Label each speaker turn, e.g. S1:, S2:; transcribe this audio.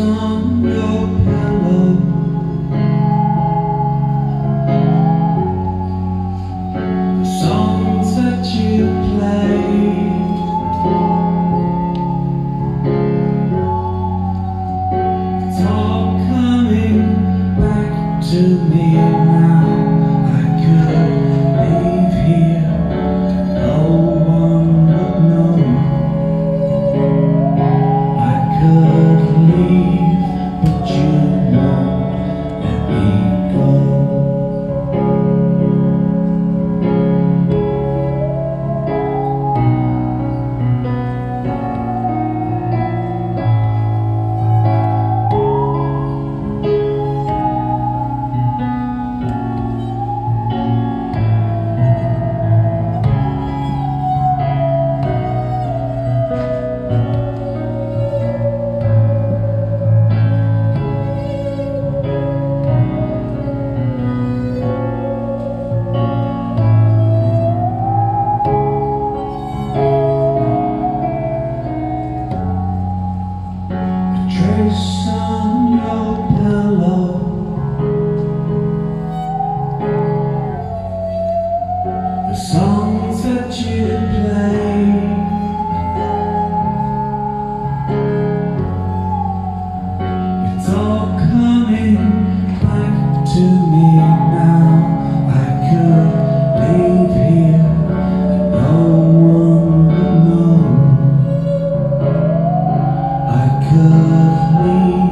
S1: on your pillow. The songs that you played. It's all coming back to me now. Of me